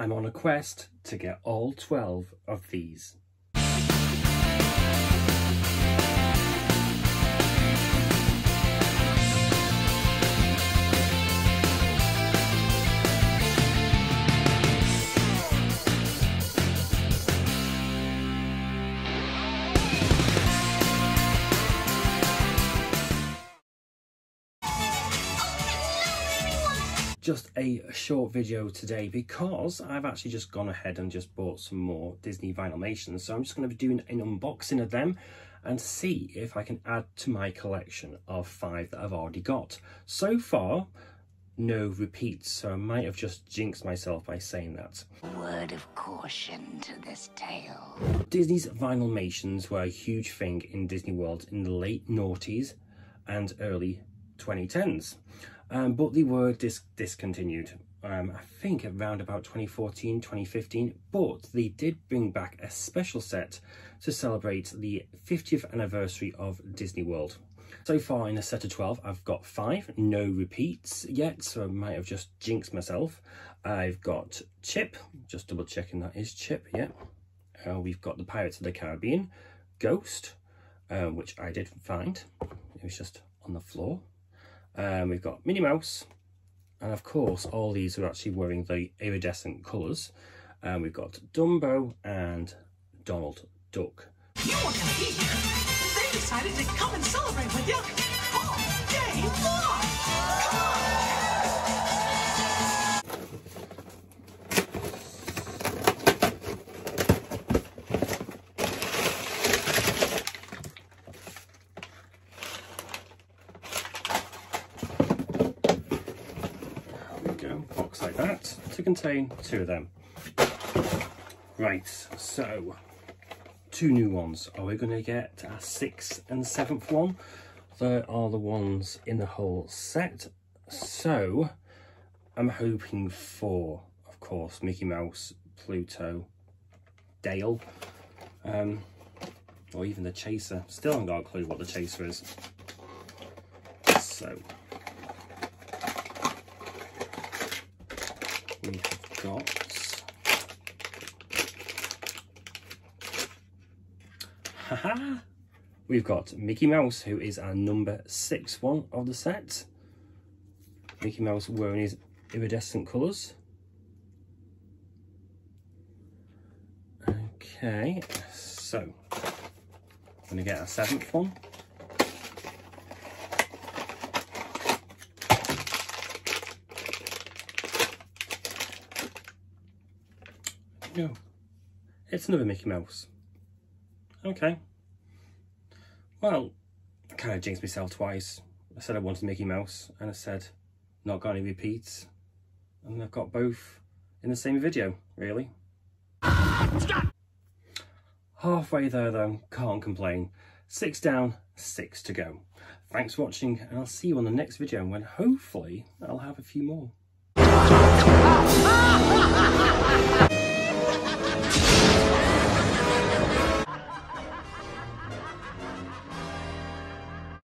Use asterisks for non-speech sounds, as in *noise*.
I'm on a quest to get all 12 of these. Just a short video today because I've actually just gone ahead and just bought some more Disney Vinylmations. So I'm just going to be doing an unboxing of them and see if I can add to my collection of five that I've already got. So far, no repeats, so I might have just jinxed myself by saying that. Word of caution to this tale. Disney's Vinylmations were a huge thing in Disney World in the late noughties and early 2010s um, but they were dis discontinued. Um, I think around about 2014, 2015, but they did bring back a special set to celebrate the 50th anniversary of Disney World. So far in a set of 12, I've got five, no repeats yet, so I might have just jinxed myself. I've got Chip, just double checking that is Chip, yeah. Uh, we've got the Pirates of the Caribbean, Ghost, uh, which I did find, it was just on the floor. Um, we've got Minnie Mouse, and of course, all these are actually wearing the iridescent colours. Um, we've got Dumbo and Donald Duck. You going to be here. They decided to come and celebrate to contain two of them. Right, so two new ones. Are we going to get a sixth and seventh one? There are the ones in the whole set. So I'm hoping for, of course, Mickey Mouse, Pluto, Dale, um, or even the Chaser. Still haven't got a clue what the Chaser is. So we have got. Haha. We've got Mickey Mouse who is our number six one of the set. Mickey Mouse wearing his iridescent colours. Okay so I'm gonna get a seventh one No, it's another Mickey Mouse. Okay. Well, I kind of jinxed myself twice. I said I wanted Mickey Mouse and I said not got any repeats. And I've got both in the same video, really. Halfway there though, can't complain. Six down, six to go. Thanks for watching and I'll see you on the next video when hopefully I'll have a few more. *laughs*